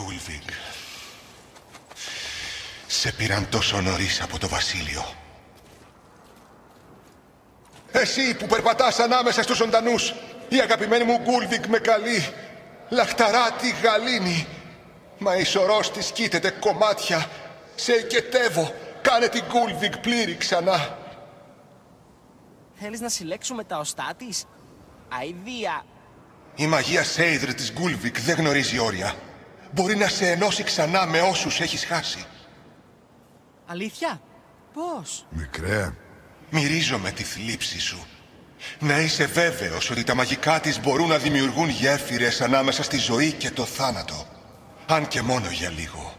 Γκούλβιγκ. Σε πήραν τόσο νωρίς από το βασίλειο. Εσύ που περπατάς ανάμεσα στους ζωντανούς, η αγαπημένη μου Γκούλβιγκ με καλεί. Λαχταρά τη γαλήνη. Μα η σωρός της κοίταται κομμάτια. Σε οικετεύω. Κάνε την Γκούλβιγκ πλήρη ξανά. Θέλεις να συλλέξουμε τα οστά της; Αηδία. Η μαγεία Σέιδρ της Γκούλβικ δεν γνωρίζει όρια. Μπορεί να σε ενώσει ξανά με όσους έχεις χάσει. Αλήθεια; Πώς; Μικρέ, Μυρίζομαι τη θλίψη σου. Να είσαι βέβαιος ότι τα μαγικά της μπορούν να δημιουργούν γέφυρες ανάμεσα στη ζωή και το θάνατο. Αν και μόνο για λίγο.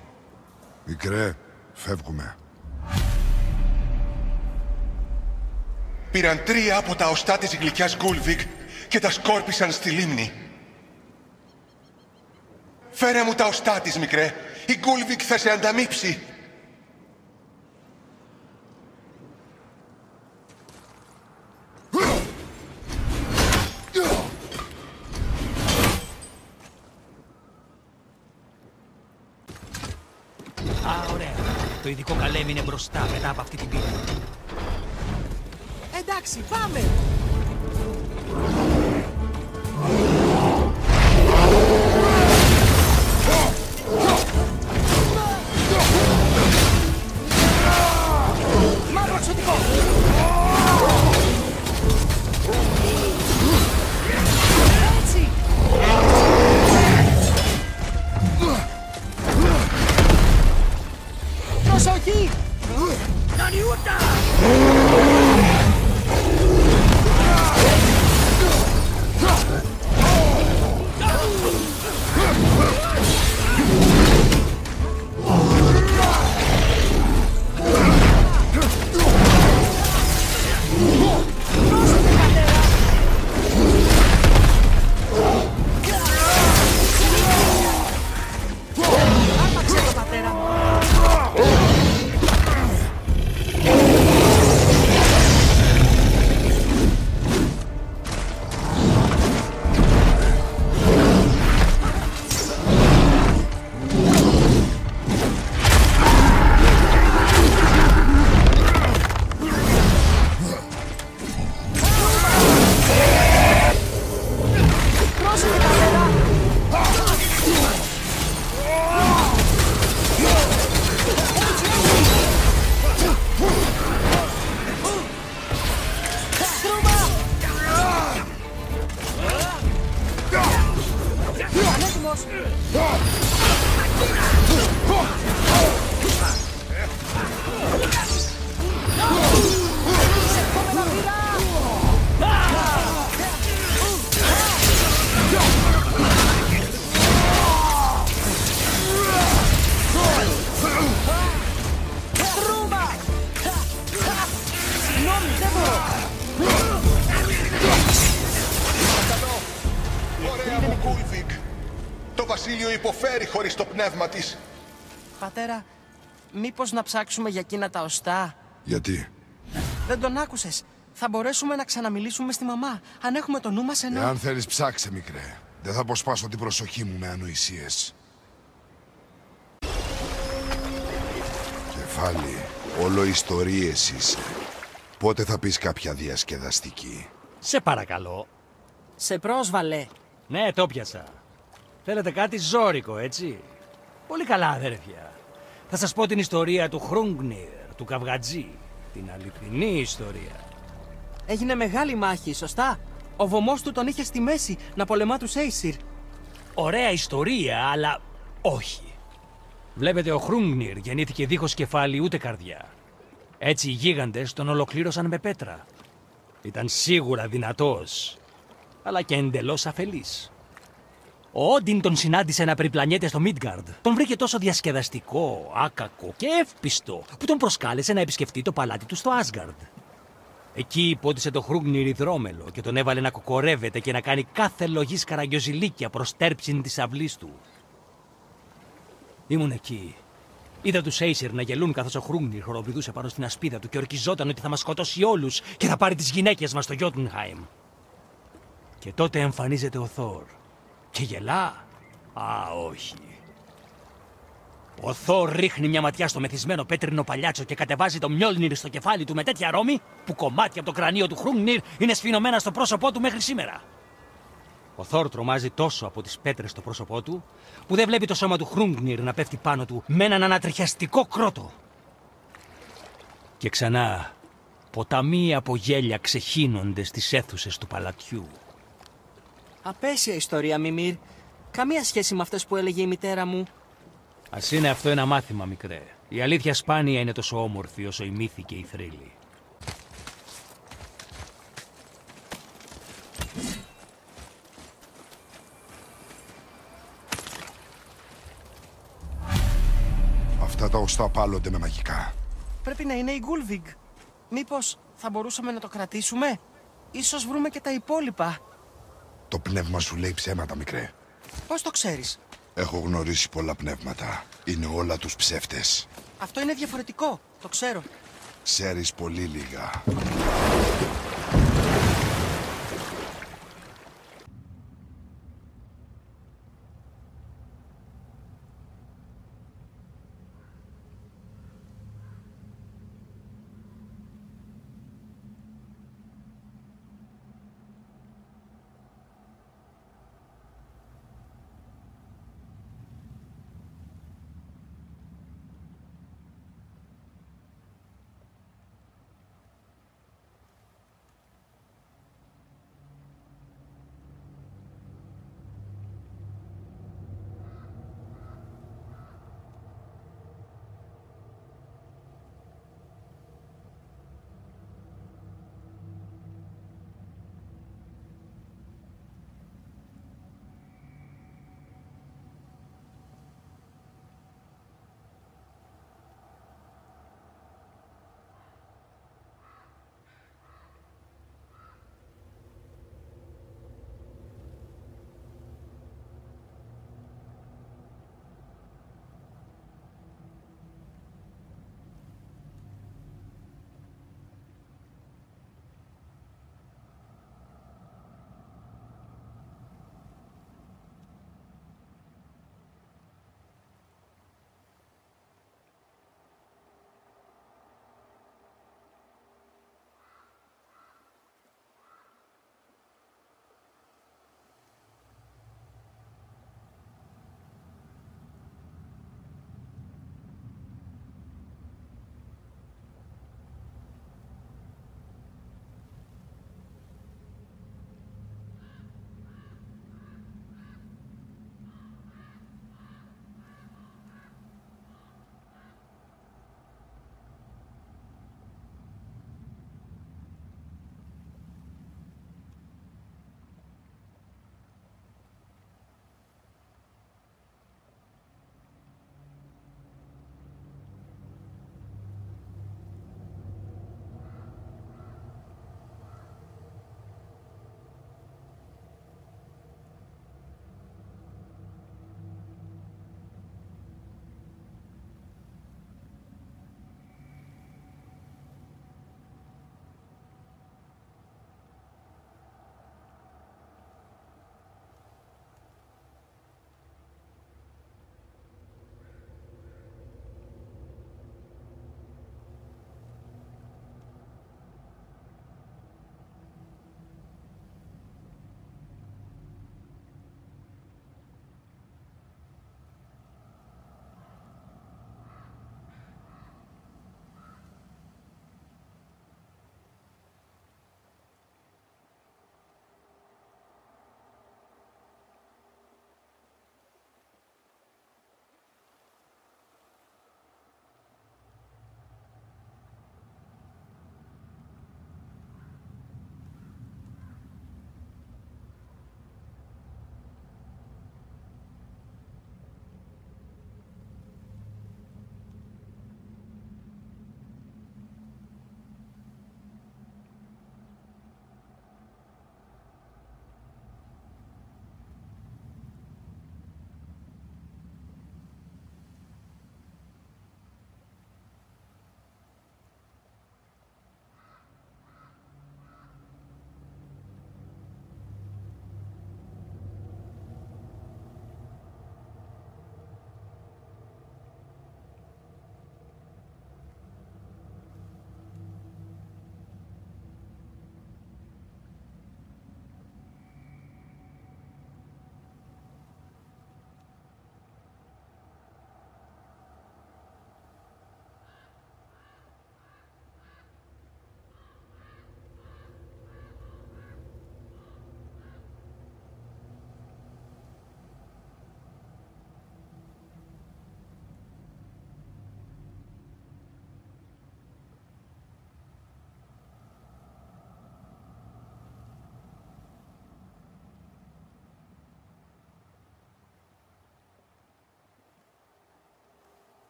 μικρέ, φεύγουμε. Πήραν τρία από τα οστά της γλυκιάς Γκούλβικ και τα σκόρπισαν στη λίμνη. Φέρε μου τα οστά της, μικρέ. Η Γκούλβικ θα σε ανταμείψει. Α, ωραία. Το ειδικό καλέμι είναι μπροστά μετά από αυτή την πύλη. Εντάξει, πάμε! Oh. Ωραία μου Γκούλβικ. Το βασίλειο υποφέρει χωρίς το πνεύμα της. Πατέρα, μήπως να ψάξουμε για εκείνα τα οστά; Γιατί, Δεν τον άκουσες. Θα μπορέσουμε να ξαναμιλήσουμε στη μαμά. Αν έχουμε το νου μας ενώ... εάν θέλεις ψάξε μικρέ. Δεν θα αποσπάσω την προσοχή μου με ανοησίες. Κεφάλι, όλο ιστορίες είσαι. Πότε θα πεις κάποια διασκεδαστική; Σε παρακαλώ. Σε πρόσβαλε. Ναι, το πιασα. Θέλετε κάτι ζώρικο, έτσι; Πολύ καλά, αδέρφια. Θα σας πω την ιστορία του Χρούγκνιρ, του Καυγατζή. Την αληθινή ιστορία. Έγινε μεγάλη μάχη, σωστά; Ο βωμός του τον είχε στη μέση να πολεμά τους Έισιρ. Ωραία ιστορία, αλλά όχι. Βλέπετε, ο Χρούγκνιρ γεννήθηκε δίχως κεφάλι ούτε καρδιά. Έτσι οι γίγαντες τον ολοκλήρωσαν με πέτρα. Ήταν σίγουρα δυνατός, αλλά και εντελώς αφελής. Ο Όντιν τον συνάντησε να περιπλανιέται στο Μίτγκαρντ. Τον βρήκε τόσο διασκεδαστικό, άκακο και εύπιστο που τον προσκάλεσε να επισκεφτεί το παλάτι του στο Άσγκαρντ. Εκεί υπότισε το Χρούγνιρ υδρόμελο και τον έβαλε να κοκορεύεται και να κάνει κάθε λογής καραγκιοζηλίκια προς τέρψιν της αυλής του. Ήμουν εκεί. Είδα τους Έισερ να γελούν καθώς ο Χρούγνιρ χοροπηδούσε πάνω στην ασπίδα του και ορκιζόταν ότι θα μας σκοτώσει όλους και θα πάρει τις γυναίκες μας στο Γιότνχάιμ. Και τότε εμφανίζεται ο Θόρ. Και γελά. Α, όχι. Ο Θόρ ρίχνει μια ματιά στο μεθυσμένο πέτρινο παλιάτσο και κατεβάζει το Μιόλνιρ στο κεφάλι του με τέτοια ρόμη που κομμάτια από το κρανίο του Χρούγνιρ είναι σφινωμένα στο πρόσωπό του μέχρι σήμερα. Ο Θόρ τρομάζει τόσο από τις πέτρες στο πρόσωπό του που δεν βλέπει το σώμα του Χρούγνιρ να πέφτει πάνω του με έναν ανατριχιαστικό κρότο. Και ξανά ποταμοί από γέλια ξεχύνονται στις αίθουσες του παλατιού. Απέσια ιστορία, Μιμήρ. Καμία σχέση με αυτές που έλεγε η μητέρα μου. Α είναι αυτό ένα μάθημα, μικρέ. Η αλήθεια σπάνια είναι τόσο όμορφη όσο η μύθη και η θρύλη. Αυτά τα οστά πάλλονται με μαγικά. Πρέπει να είναι η Γκούλβιγκ. Μήπως θα μπορούσαμε να το κρατήσουμε; Ίσως βρούμε και τα υπόλοιπα. Το πνεύμα σου λέει ψέματα, μικρέ. Πώς το ξέρεις; Έχω γνωρίσει πολλά πνεύματα. Είναι όλα τους ψεύτες. Αυτό είναι διαφορετικό. Το ξέρω. Ξέρεις πολύ λίγα.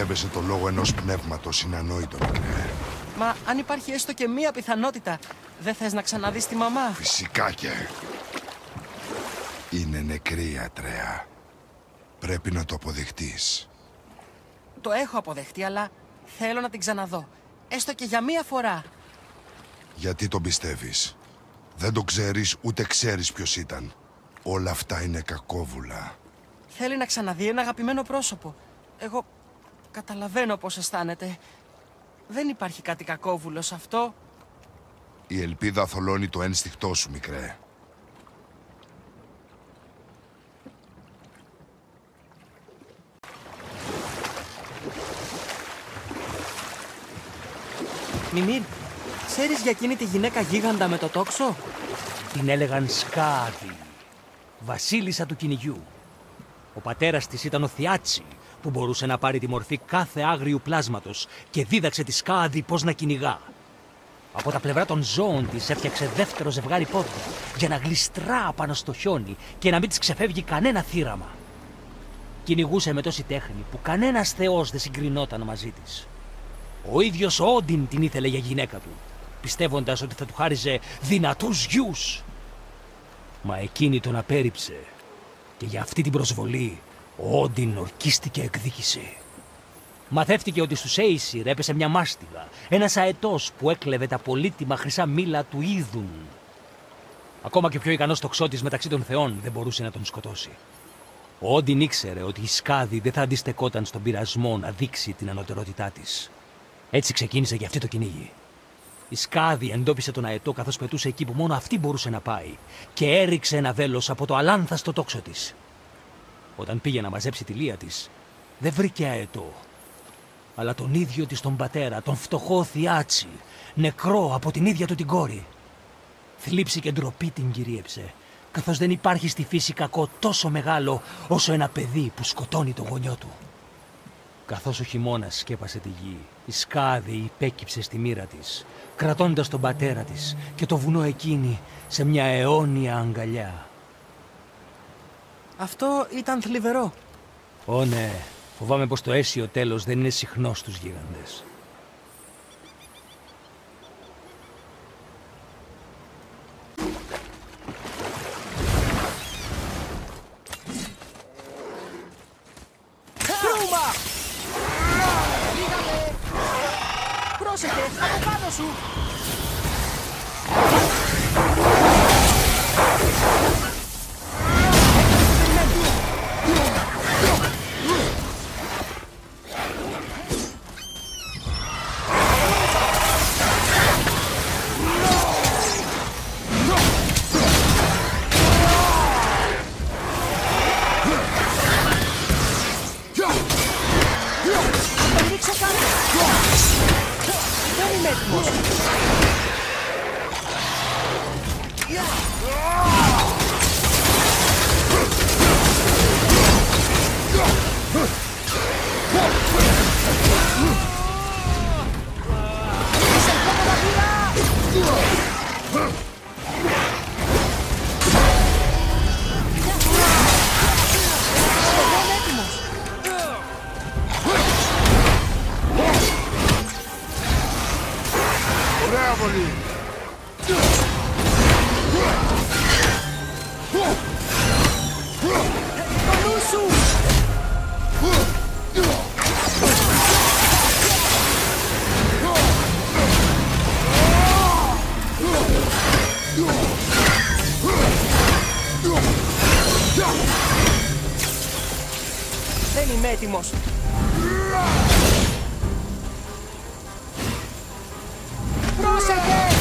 Εμπιστεύεσαι το λόγο ενός πνεύματος είναι ανόητο, μικρέ. Μα αν υπάρχει έστω και μία πιθανότητα, δεν θες να ξαναδείς τη μαμά; Φυσικά και. Είναι νεκρή, Ατρέα. Πρέπει να το αποδεχτείς. Το έχω αποδεχτεί, αλλά θέλω να την ξαναδώ. Έστω και για μία φορά. Γιατί τον πιστεύεις; Δεν το ξέρεις ούτε ξέρεις ποιος ήταν. Όλα αυτά είναι κακόβουλα. Θέλει να ξαναδεί ένα αγαπημένο πρόσωπο. Εγώ καταλαβαίνω πώς αισθάνεται. Δεν υπάρχει κάτι κακόβουλο σε αυτό. Η ελπίδα θολώνει το ένστικτό σου, μικρέ. Μιμήρ, ξέρεις για εκείνη τη γυναίκα γίγαντα με το τόξο; Την έλεγαν Σκάδη, βασίλισσα του κυνηγιού. Ο πατέρας της ήταν ο Θιάτσι, που μπορούσε να πάρει τη μορφή κάθε άγριου πλάσματος και δίδαξε τη Σκάδη πώς να κυνηγά. Από τα πλευρά των ζώων της έφτιαξε δεύτερο ζευγάρι πόδια για να γλιστρά πάνω στο χιόνι και να μην της ξεφεύγει κανένα θύραμα. Κυνηγούσε με τόση τέχνη που κανένας θεός δεν συγκρινόταν μαζί της. Ο ίδιος ο Όντιν την ήθελε για γυναίκα του, πιστεύοντας ότι θα του χάριζε δυνατούς γιους. Μα εκείνη τον απέρριψε και για αυτή την προσβολή ο Όντιν ορκίστηκε εκδίκηση. Μαθεύτηκε ότι στους Έισιρ έπεσε μια μάστιγα, ένας αετός που έκλεβε τα πολύτιμα χρυσά μήλα του Ίδουν. Ακόμα και ο πιο ικανός τοξότης μεταξύ των θεών δεν μπορούσε να τον σκοτώσει. Ο Όντιν ήξερε ότι η Σκάδη δεν θα αντιστεκόταν στον πειρασμό να δείξει την ανωτερότητά της. Έτσι ξεκίνησε και αυτή το κυνήγι. Η Σκάδη εντόπισε τον αετό καθώς πετούσε εκεί που μόνο αυτή μπορούσε να πάει και έριξε ένα βέλος από το αλάνθαστο τόξο της. Όταν πήγε να μαζέψει τη λία της, δεν βρήκε αετό, αλλά τον ίδιο της τον πατέρα, τον φτωχό Θιάτσι, νεκρό από την ίδια του την κόρη. Θλίψη και ντροπή την κυρίεψε, καθώς δεν υπάρχει στη φύση κακό τόσο μεγάλο όσο ένα παιδί που σκοτώνει τον γονιό του. Καθώς ο χειμώνας σκέπασε τη γη, η σκάδη υπέκυψε στη μοίρα της, κρατώντας τον πατέρα της και το βουνό εκείνη σε μια αιώνια αγκαλιά. Αυτό ήταν θλιβερό. Ω ναι, φοβάμαι πως το αίσιο τέλος δεν είναι συχνός στους γίγαντες. Κρούμα! Λίγαμε! Πρόσεχε, από πάνω σου! monstro. Proceder!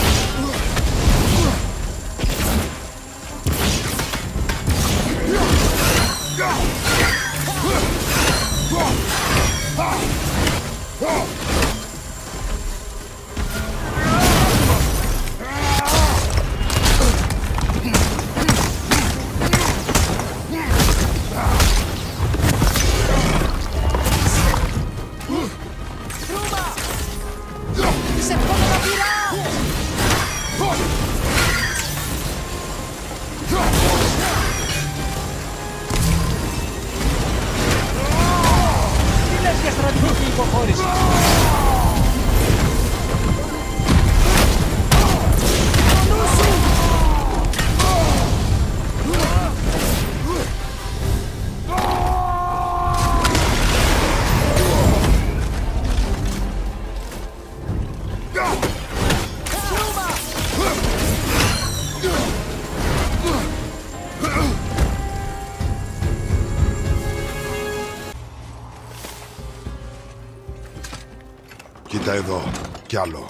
Κοίτα εδώ. Κι άλλο.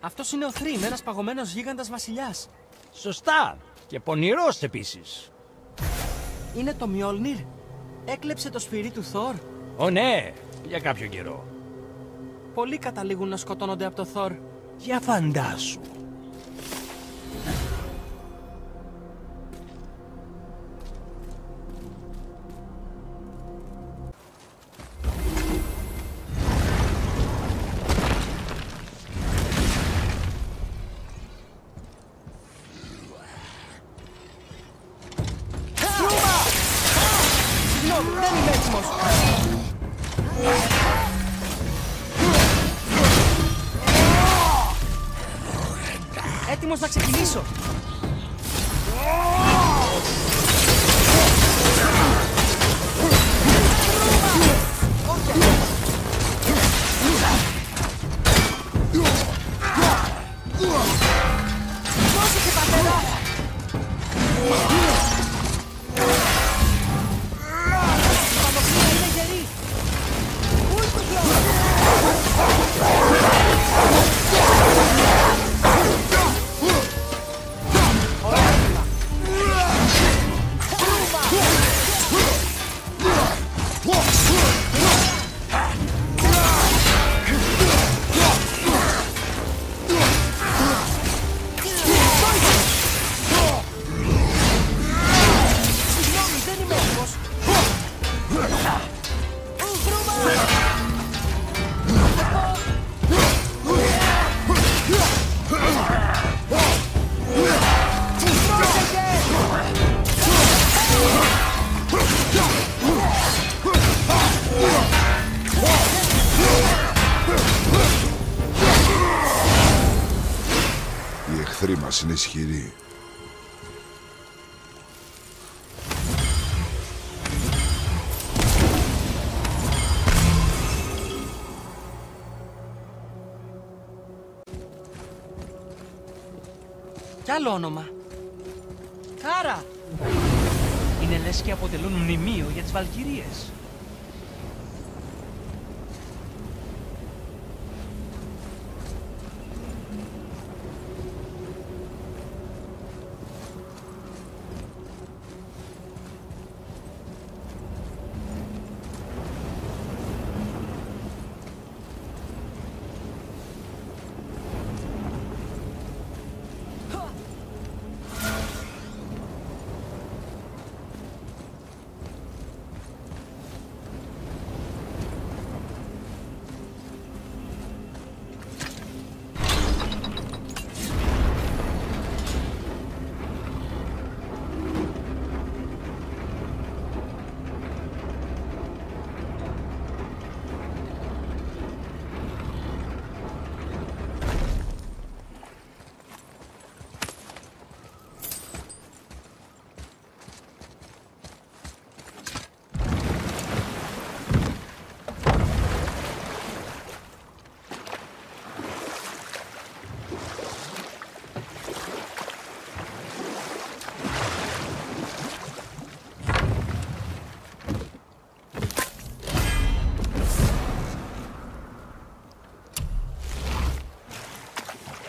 Αυτός είναι ο Θρήμ, ένας παγωμένος γίγαντας βασιλιάς. Σωστά. Και πονηρός επίσης. Είναι το Μιόλνιρ. Έκλεψε το σφυρί του Θόρ. Ω ναι, για κάποιο καιρό. Πολλοί καταλήγουν να σκοτώνονται από το Θόρ. Για φαντάσου. Πρόσεχε, πατέρα! Η Κι άλλο όνομα. Κάρα! Είναι λες και αποτελούν μνημείο για τις Βαλκυρίες.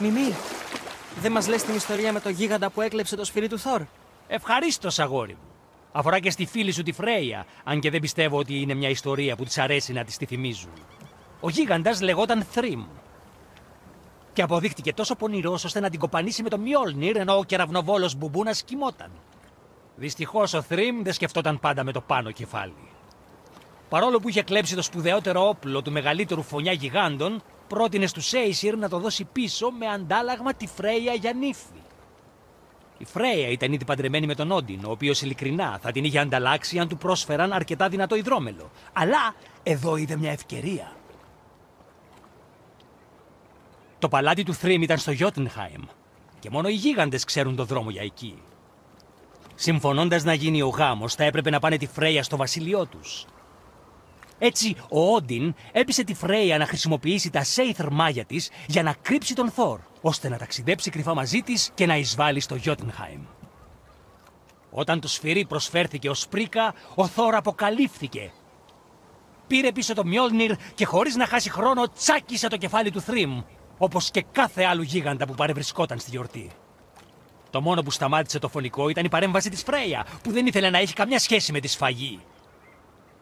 Μιμή, δεν μας λες την ιστορία με το γίγαντα που έκλεψε το σφυρί του Θόρ; Ευχαρίστως, αγόρι μου. Αφορά και στη φίλη σου τη Φρέια, αν και δεν πιστεύω ότι είναι μια ιστορία που της αρέσει να της τη θυμίζουν. Ο γίγαντας λεγόταν Θρήμ. Και αποδείχτηκε τόσο πονηρός ώστε να την κοπανίσει με το Μιόλνιρ ενώ ο κεραυνοβόλος Μπουμπούνας κοιμόταν. Δυστυχώς ο Θρήμ δεν σκεφτόταν πάντα με το πάνω κεφάλι. Παρόλο που είχε κλέψει το σπουδαιότερο όπλο του μεγαλύτερου φωνιά γιγάντων, πρότεινε στους Έισιρ να το δώσει πίσω με αντάλλαγμα τη Φρέια για νύφη. Η Φρέια ήταν ήδη παντρεμένη με τον Όντιν, ο οποίος ειλικρινά θα την είχε ανταλλάξει αν του πρόσφεραν αρκετά δυνατό υδρόμελο. Αλλά εδώ είδε μια ευκαιρία. Το παλάτι του Θρήμ ήταν στο Γιώτενχάιμ και μόνο οι γίγαντες ξέρουν το δρόμο για εκεί. Συμφωνώντας να γίνει ο γάμος, θα έπρεπε να πάνε τη Φρέια στο βασίλειό τους. Έτσι, ο Όντιν έπεισε τη Φρέια να χρησιμοποιήσει τα Σέιθρ μάγια της για να κρύψει τον Θόρ, ώστε να ταξιδέψει κρυφά μαζί της και να εισβάλλει στο Γιώτενχάιμ. Όταν το σφυρί προσφέρθηκε ως πρίκα, ο Θόρ αποκαλύφθηκε. Πήρε πίσω το Μιόλνιρ και χωρίς να χάσει χρόνο τσάκισε το κεφάλι του Θρήμ, όπως και κάθε άλλου γίγαντα που παρευρισκόταν στη γιορτή. Το μόνο που σταμάτησε το φωνικό ήταν η παρέμβαση της Φρέια, που δεν ήθελε να έχει καμιά σχέση με τη σφαγή.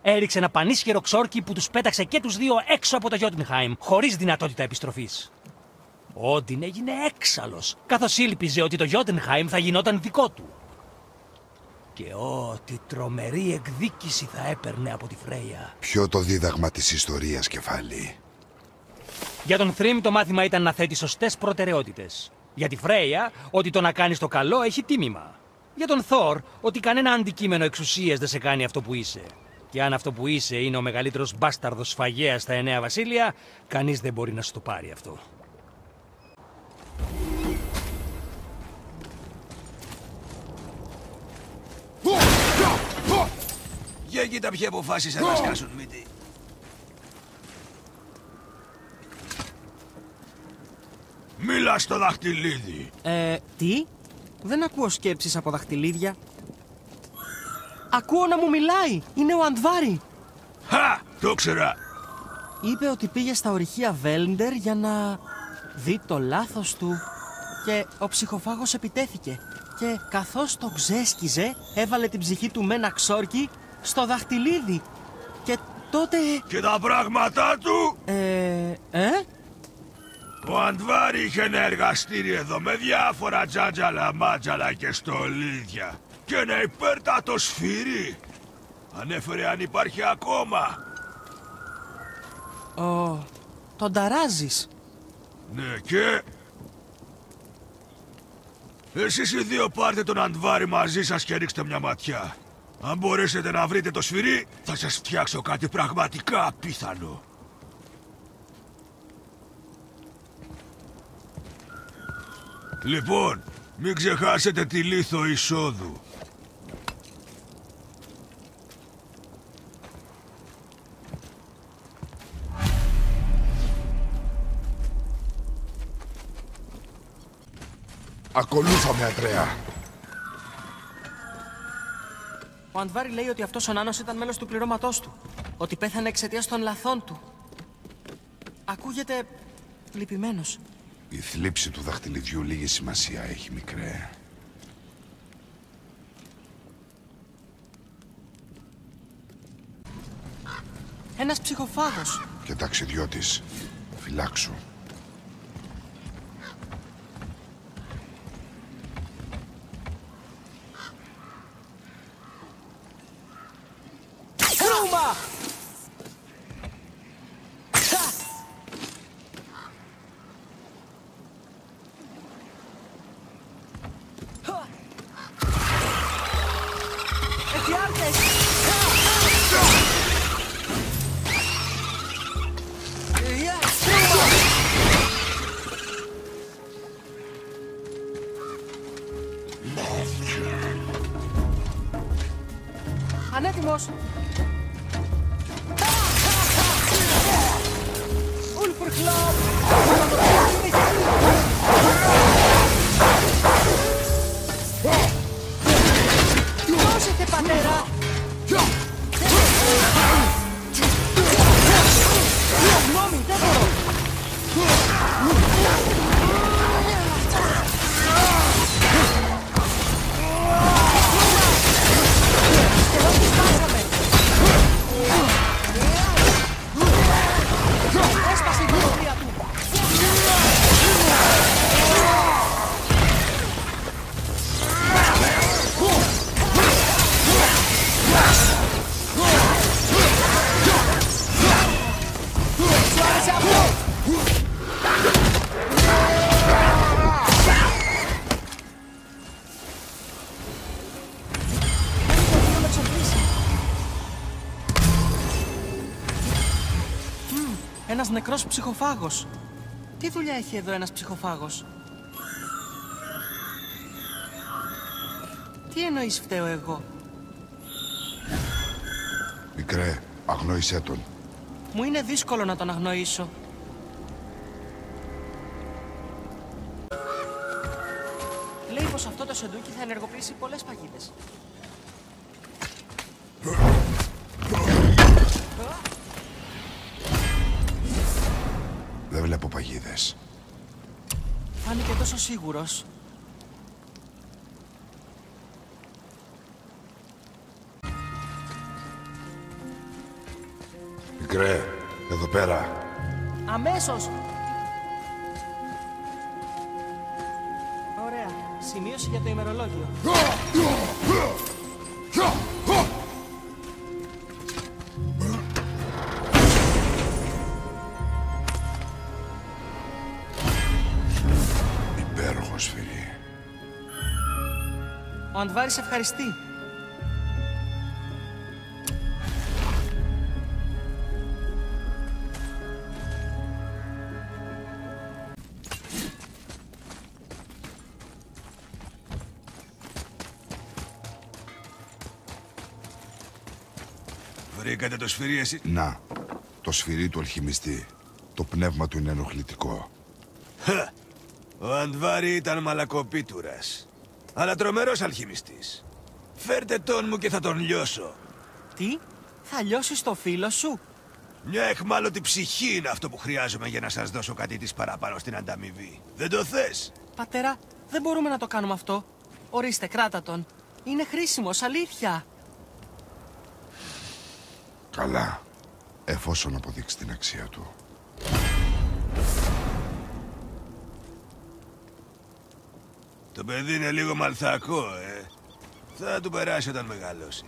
Έριξε ένα πανίσχυρο ξόρκι που τους πέταξε και τους δύο έξω από το Γιώτινχάιμ, χωρίς δυνατότητα επιστροφής. Ο Όντιν έγινε έξαλλος, καθώς ήλπιζε ότι το Γιώτινχάιμ θα γινόταν δικό του. Και ό,τι τρομερή εκδίκηση θα έπαιρνε από τη Φρέια. Ποιο το δίδαγμα της ιστορίας, κεφάλι. Για τον Θρήμ το μάθημα ήταν να θέτει σωστές προτεραιότητες. Για τη Φρέια, ότι το να κάνεις το καλό έχει τίμημα. Για τον Θόρ, ότι κανένα αντικείμενο εξουσίας δεν σε κάνει αυτό που είσαι. Και αν αυτό που είσαι είναι ο μεγαλύτερος μπάσταρδος σφαγέα στα εννέα βασίλεια, κανείς δεν μπορεί να σου το πάρει αυτό. Για κοίτα ποιοι αποφάσισαν να σκάσουν μύτη. Μίλα στο δαχτυλίδι. Ε, τι; Δεν ακούω σκέψεις από δαχτυλίδια. Ακούω να μου μιλάει. Είναι ο Αντβάρη. Χα! Το ξέρα. Είπε ότι πήγε στα ορυχεία Βέλντερ για να δει το λάθος του. Και ο ψυχοφάγος επιτέθηκε. Και καθώς το ξέσκιζε, έβαλε την ψυχή του με ένα ξόρκι στο δαχτυλίδι. Και τότε... Και τα πράγματά του; Ε... Ε; Ο Αντβάρη είχε ένα εργαστήριο εδώ με διάφορα τζάτζαλα, μάτζαλα και στολίδια. Και ένα υπέρτατο σφυρί. Ανέφερε αν υπάρχει ακόμα. Ο... Τον ταράζεις. Ναι και... Εσείς οι δύο πάρτε τον Αντβάρη μαζί σας και ρίξτε μια ματιά. Αν μπορέσετε να βρείτε το σφυρί, θα σας φτιάξω κάτι πραγματικά απίθανο. Λοιπόν, μην ξεχάσετε τη λίθο εισόδου. Ακολούθαμε, Αντρέα. Ο Αντβάρη λέει ότι αυτός ο Νάνος ήταν μέλος του πληρώματός του. Ότι πέθανε εξαιτίας των λαθών του. Ακούγεται λυπημένος. Η θλίψη του δαχτυλιδιού λίγη σημασία έχει, μικρέ. Ένας ψυχοφάγος. Και ταξιδιώτης. Φυλάξου. Countless! Ένας νεκρός ψυχοφάγος. Τι δουλειά έχει εδώ ένας ψυχοφάγος; Τι εννοείς φταίω εγώ; Μικρέ, αγνόησέ τον. Μου είναι δύσκολο να τον αγνοήσω. Λέει πως αυτό το σεντούκι θα ενεργοποιήσει πολλές παγίδες. Βλέπω παγίδες. Φάνηκε τόσο σίγουρος. Μικρέ, εδώ πέρα. Αμέσως! Ωραία. Σημείωση για το ημερολόγιο. Ο Αντβάρης ευχαριστεί. Βρήκατε το σφυρί εσύ; Να, το σφυρί του αλχημιστή. Το πνεύμα του είναι ενοχλητικό. Ο Αντβάρη ήταν μαλακοπίτουρας. Αλλά τρομερός αλχημιστής. Φέρτε τον μου και θα τον λιώσω. Τι; Θα λιώσεις το φίλο σου; Μια εχμάλωτη ψυχή είναι αυτό που χρειάζομαι για να σας δώσω κάτι της παραπάνω στην ανταμοιβή. Δεν το θες; Πατέρα, δεν μπορούμε να το κάνουμε αυτό. Ορίστε, κράτα τον. Είναι χρήσιμος, αλήθεια. Καλά, εφόσον αποδείξει την αξία του. Το παιδί είναι λίγο μαλθακό, ε. Θα του περάσει όταν μεγαλώσει.